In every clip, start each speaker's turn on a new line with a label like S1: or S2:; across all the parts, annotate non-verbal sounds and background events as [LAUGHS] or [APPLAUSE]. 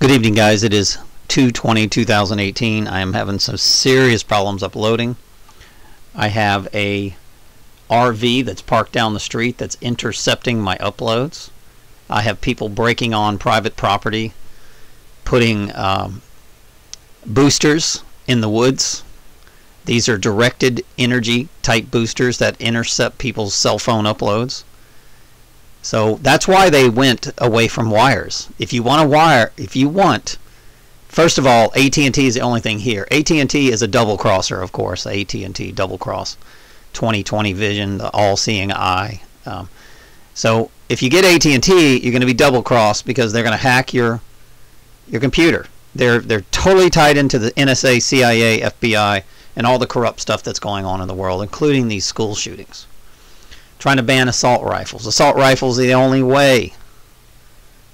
S1: Good evening, guys. It is 220 2018. I am having some serious problems uploading. I have a RV that's parked down the street that's intercepting my uploads. I have people breaking on private property, putting um, boosters in the woods. These are directed energy type boosters that intercept people's cell phone uploads. So that's why they went away from wires. If you want a wire, if you want, first of all, AT&T is the only thing here. AT&T is a double crosser, of course. AT&T double cross, 2020 vision, the all-seeing eye. Um, so if you get AT&T, you're going to be double crossed because they're going to hack your your computer. They're they're totally tied into the NSA, CIA, FBI, and all the corrupt stuff that's going on in the world, including these school shootings trying to ban assault rifles. Assault rifles are the only way,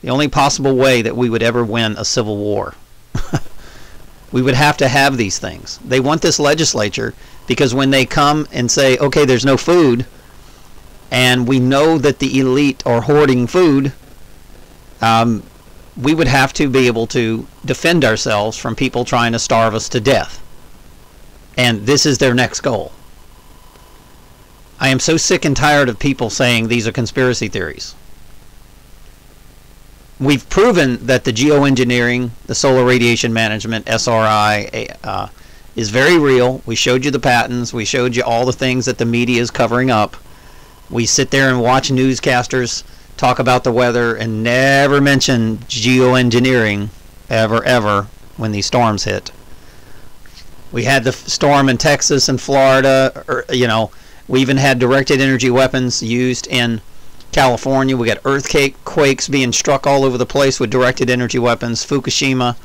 S1: the only possible way that we would ever win a civil war. [LAUGHS] we would have to have these things. They want this legislature because when they come and say, okay, there's no food, and we know that the elite are hoarding food, um, we would have to be able to defend ourselves from people trying to starve us to death. And this is their next goal. I am so sick and tired of people saying these are conspiracy theories. We've proven that the geoengineering, the solar radiation management, SRI, uh, is very real. We showed you the patents. We showed you all the things that the media is covering up. We sit there and watch newscasters talk about the weather and never mention geoengineering ever, ever when these storms hit. We had the storm in Texas and Florida, or, you know, we even had directed energy weapons used in California. We got earthquake quakes being struck all over the place with directed energy weapons. Fukushima,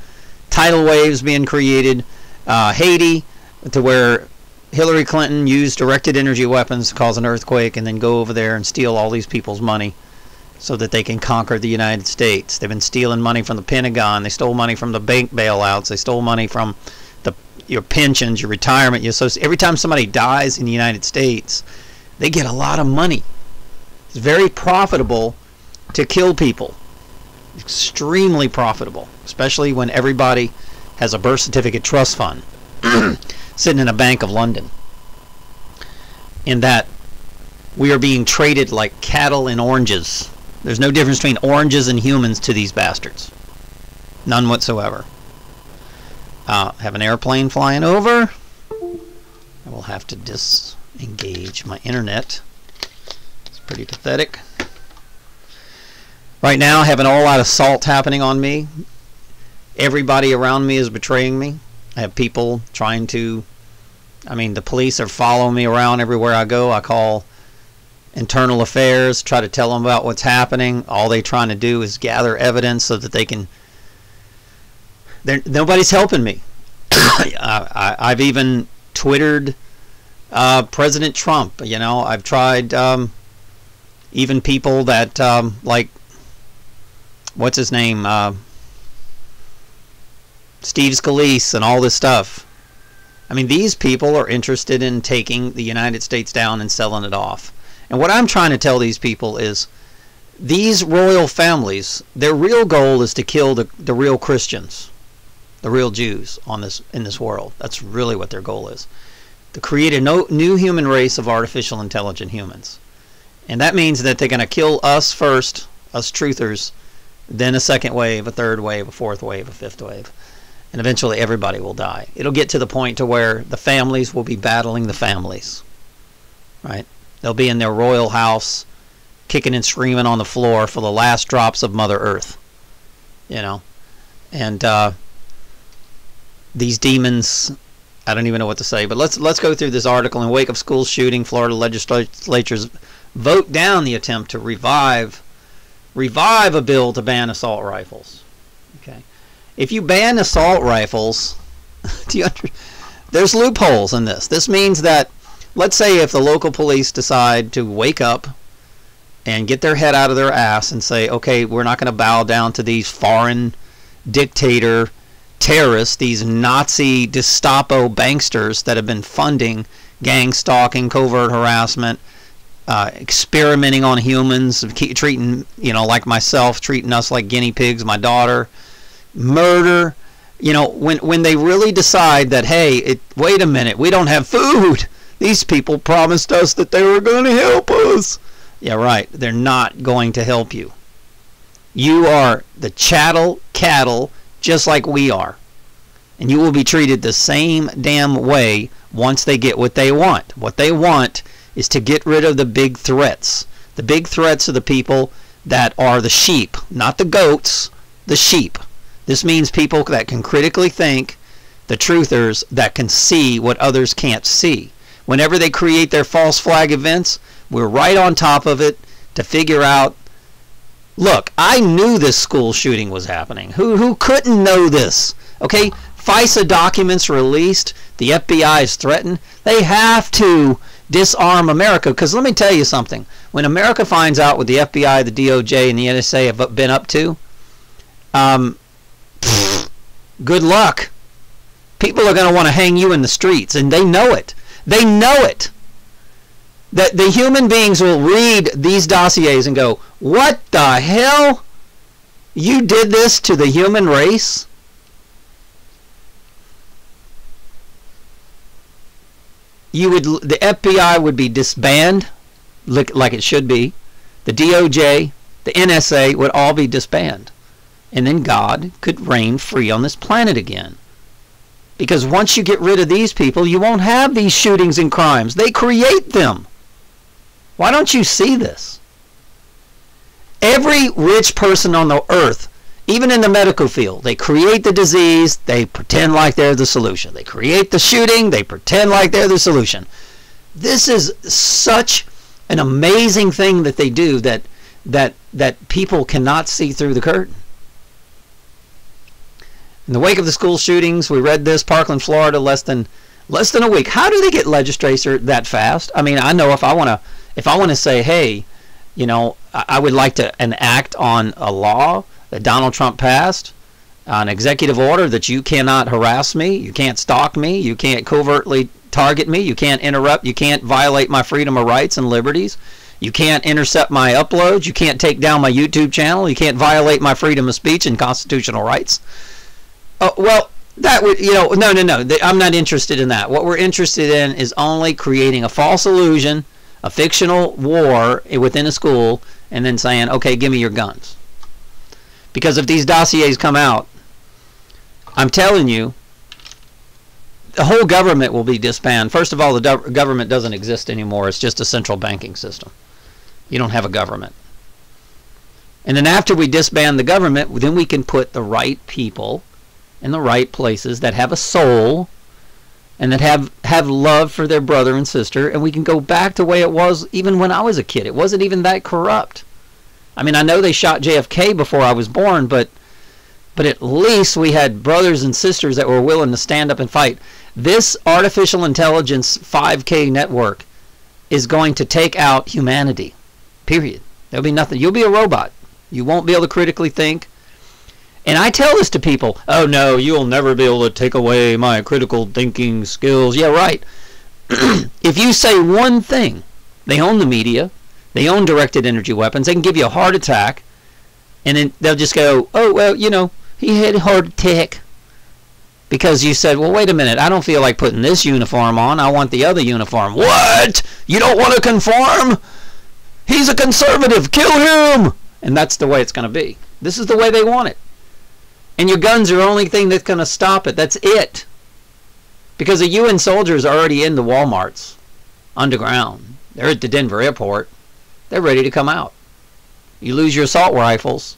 S1: tidal waves being created. Uh, Haiti, to where Hillary Clinton used directed energy weapons to cause an earthquake and then go over there and steal all these people's money so that they can conquer the United States. They've been stealing money from the Pentagon. They stole money from the bank bailouts. They stole money from your pensions, your retirement, your social. Every time somebody dies in the United States, they get a lot of money. It's very profitable to kill people. Extremely profitable, especially when everybody has a birth certificate trust fund [CLEARS THROAT] sitting in a bank of London. In that we are being traded like cattle and oranges. There's no difference between oranges and humans to these bastards. None whatsoever. Uh, have an airplane flying over. I will have to disengage my internet. It's pretty pathetic. Right now, I have an all-out assault happening on me. Everybody around me is betraying me. I have people trying to... I mean, the police are following me around everywhere I go. I call internal affairs, try to tell them about what's happening. All they're trying to do is gather evidence so that they can nobody's helping me. [COUGHS] I, have even twittered uh, President Trump. You know, I've tried um, even people that um, like what's his name, uh, Steve Scalise, and all this stuff. I mean, these people are interested in taking the United States down and selling it off. And what I'm trying to tell these people is these royal families, their real goal is to kill the, the real Christians the real Jews on this in this world. That's really what their goal is. To create a no, new human race of artificial intelligent humans. And that means that they're going to kill us first, us truthers, then a second wave, a third wave, a fourth wave, a fifth wave. And eventually everybody will die. It'll get to the point to where the families will be battling the families. Right? They'll be in their royal house kicking and screaming on the floor for the last drops of Mother Earth. You know? And uh, these demons I don't even know what to say, but let's let's go through this article. In wake of school shooting, Florida legislatures vote down the attempt to revive revive a bill to ban assault rifles. Okay, if you ban assault rifles, [LAUGHS] under, there's loopholes in this. This means that let's say if the local police decide to wake up and get their head out of their ass and say, okay, we're not going to bow down to these foreign dictator terrorists, these Nazi Gestapo banksters that have been funding gang stalking, covert harassment, uh, experimenting on humans, treating, you know, like myself, treating us like guinea pigs, my daughter, murder. You know, when when they really decide that, hey, it, wait a minute, we don't have food. These people promised us that they were going to help us. Yeah, right. They're not going to help you. You are the chattel cattle, just like we are. And you will be treated the same damn way once they get what they want. What they want is to get rid of the big threats. The big threats are the people that are the sheep, not the goats, the sheep. This means people that can critically think, the truthers that can see what others can't see. Whenever they create their false flag events, we're right on top of it to figure out look, I knew this school shooting was happening. Who who couldn't know this? Okay? FISA documents released, the FBI is threatened. They have to disarm America because let me tell you something. When America finds out what the FBI, the DOJ, and the NSA have been up to, um, pfft, good luck. People are going to want to hang you in the streets, and they know it. They know it. That the human beings will read these dossiers and go, What the hell? You did this to the human race? You would the FBI would be disbanded like, like it should be. The DOJ, the NSA would all be disbanded. And then God could reign free on this planet again. Because once you get rid of these people, you won't have these shootings and crimes. They create them. Why don't you see this? Every rich person on the earth, even in the medical field, they create the disease, they pretend like they're the solution. They create the shooting, they pretend like they're the solution. This is such an amazing thing that they do that that that people cannot see through the curtain. In the wake of the school shootings, we read this Parkland, Florida, less than less than a week. How do they get legislature that fast? I mean, I know if I want to if I want to say, hey, you know, I would like to enact on a law that Donald Trump passed, an executive order that you cannot harass me, you can't stalk me, you can't covertly target me, you can't interrupt, you can't violate my freedom of rights and liberties. You can't intercept my uploads. You can't take down my YouTube channel. You can't violate my freedom of speech and constitutional rights. Oh, well, that would, you know, no, no, no. I'm not interested in that. What we're interested in is only creating a false illusion, a fictional war within a school, and then saying, okay, give me your guns. Because if these dossiers come out, I'm telling you, the whole government will be disbanded. First of all, the government doesn't exist anymore. It's just a central banking system. You don't have a government. And then after we disband the government, then we can put the right people in the right places that have a soul and that have have love for their brother and sister and we can go back to the way it was even when I was a kid. It wasn't even that corrupt. I mean, I know they shot JFK before I was born, but but at least we had brothers and sisters that were willing to stand up and fight. This artificial intelligence 5K network is going to take out humanity. Period. There'll be nothing. You'll be a robot. You won't be able to critically think. And I tell this to people, oh no, you'll never be able to take away my critical thinking skills. Yeah, right. [CLEARS THROAT] if you say one thing, they own the media, they own directed energy weapons, they can give you a heart attack, and then they'll just go, oh, well, you know, he had a heart attack. Because you said, well, wait a minute, I don't feel like putting this uniform on, I want the other uniform. What? You don't want to conform? He's a conservative, kill him! And that's the way it's going to be. This is the way they want it. And your guns are the only thing that's going to stop it. That's it. Because the UN soldiers are already in the Walmarts underground. They're at the Denver airport. They're ready to come out. You lose your assault rifles.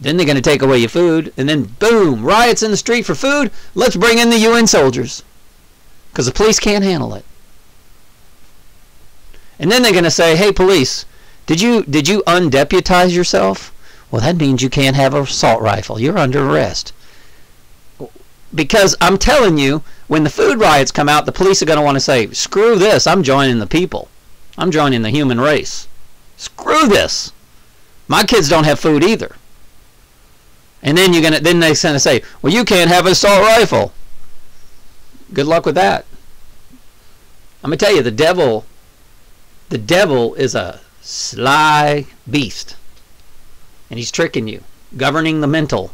S1: Then they're going to take away your food. And then, boom, riots in the street for food. Let's bring in the UN soldiers. Because the police can't handle it. And then they're going to say, hey, police, did you, did you undeputize yourself? Well, that means you can't have an assault rifle. You're under arrest. Because I'm telling you, when the food riots come out, the police are going to want to say, screw this, I'm joining the people. I'm joining the human race. Screw this. My kids don't have food either. And then you're gonna then they're gonna say, well, you can't have an assault rifle. Good luck with that. I'm gonna tell you, the devil, the devil is a sly beast and he's tricking you, governing the mental.